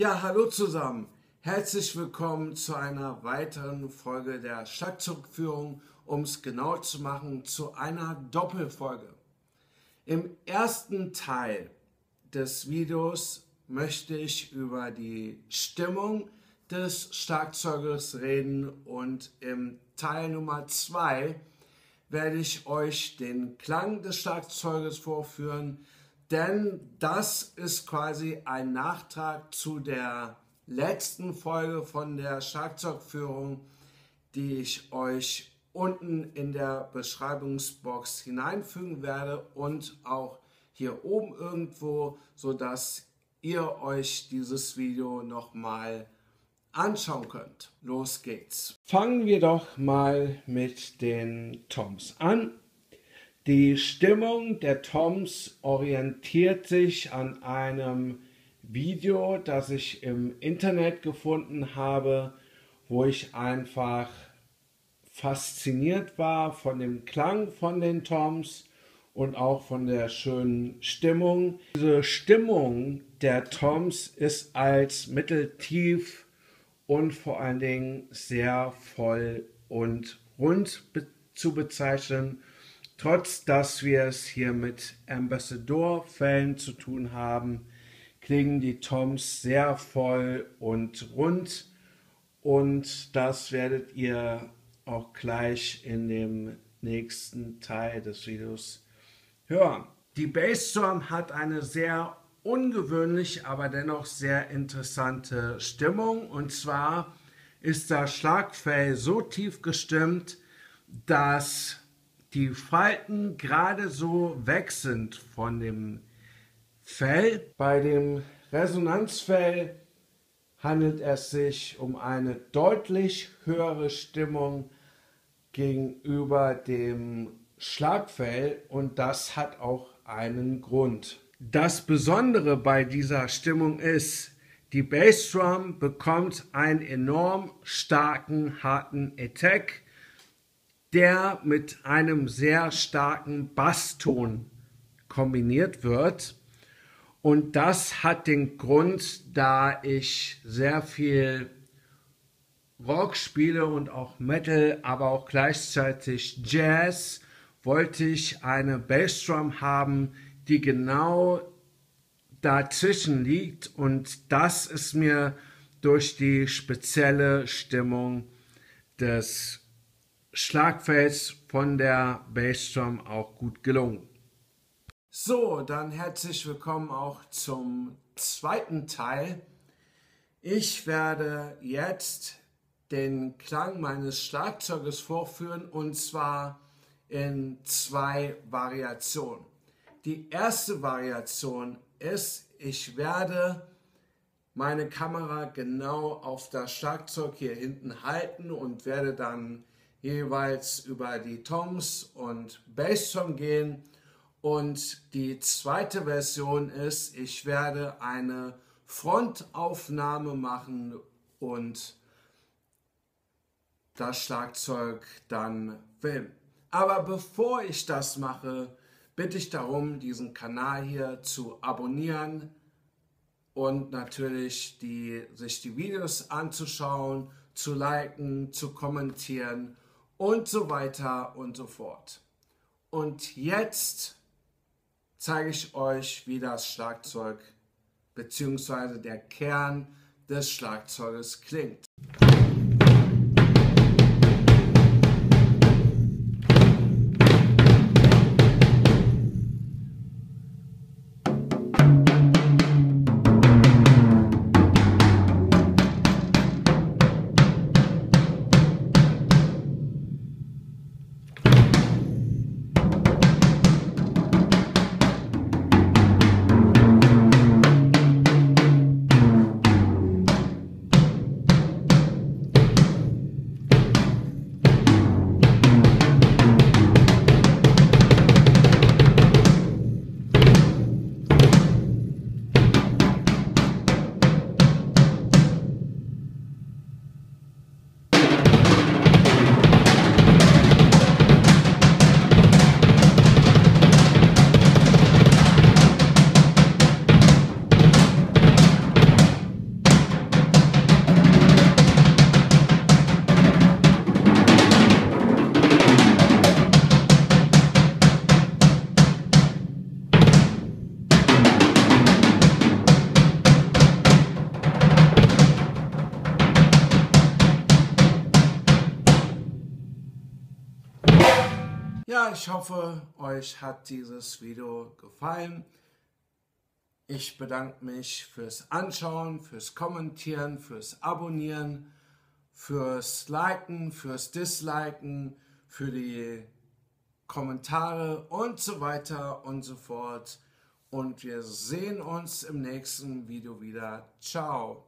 Ja, hallo zusammen. Herzlich willkommen zu einer weiteren Folge der Schlagzeugführung, um es genau zu machen, zu einer Doppelfolge. Im ersten Teil des Videos möchte ich über die Stimmung des Schlagzeugers reden und im Teil Nummer 2 werde ich euch den Klang des Schlagzeuges vorführen, denn das ist quasi ein Nachtrag zu der letzten Folge von der Schlagzeugführung, die ich euch unten in der Beschreibungsbox hineinfügen werde und auch hier oben irgendwo, sodass ihr euch dieses Video nochmal anschauen könnt. Los geht's. Fangen wir doch mal mit den Toms an. Die Stimmung der Toms orientiert sich an einem Video, das ich im Internet gefunden habe, wo ich einfach fasziniert war von dem Klang von den Toms und auch von der schönen Stimmung. Diese Stimmung der Toms ist als mitteltief und vor allen Dingen sehr voll und rund be zu bezeichnen, trotz dass wir es hier mit Ambassador-Fällen zu tun haben, klingen die Toms sehr voll und rund und das werdet ihr auch gleich in dem nächsten Teil des Videos hören. Die Bassdrum hat eine sehr ungewöhnlich, aber dennoch sehr interessante Stimmung. Und zwar ist das Schlagfell so tief gestimmt, dass die Falten gerade so weg sind von dem Fell. Bei dem Resonanzfell handelt es sich um eine deutlich höhere Stimmung gegenüber dem Schlagfell und das hat auch einen Grund. Das Besondere bei dieser Stimmung ist, die Bassdrum bekommt einen enorm starken, harten Attack, der mit einem sehr starken Basston kombiniert wird. Und das hat den Grund, da ich sehr viel Rock spiele und auch Metal, aber auch gleichzeitig Jazz, wollte ich eine Bassdrum haben, die genau dazwischen liegt und das ist mir durch die spezielle Stimmung des Schlagfelds von der Bassdrum auch gut gelungen. So, dann herzlich willkommen auch zum zweiten Teil. Ich werde jetzt den Klang meines Schlagzeuges vorführen und zwar in zwei Variationen. Die erste Variation ist, ich werde meine Kamera genau auf das Schlagzeug hier hinten halten und werde dann jeweils über die Toms und Basstom gehen. Und die zweite Version ist, ich werde eine Frontaufnahme machen und das Schlagzeug dann filmen. Aber bevor ich das mache, bitte ich darum, diesen Kanal hier zu abonnieren und natürlich die, sich die Videos anzuschauen, zu liken, zu kommentieren und so weiter und so fort. Und jetzt zeige ich euch, wie das Schlagzeug bzw. der Kern des Schlagzeuges klingt. Ich hoffe, euch hat dieses Video gefallen. Ich bedanke mich fürs Anschauen, fürs Kommentieren, fürs Abonnieren, fürs Liken, fürs Disliken, für die Kommentare und so weiter und so fort. Und wir sehen uns im nächsten Video wieder. Ciao.